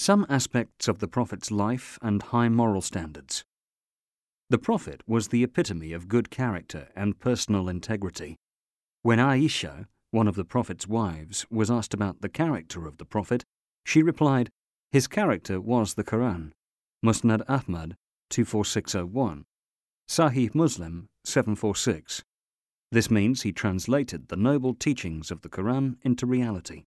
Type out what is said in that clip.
Some aspects of the Prophet's life and high moral standards. The Prophet was the epitome of good character and personal integrity. When Aisha, one of the Prophet's wives, was asked about the character of the Prophet, she replied, His character was the Quran. Musnad Ahmad 24601. Sahih Muslim 746. This means he translated the noble teachings of the Quran into reality.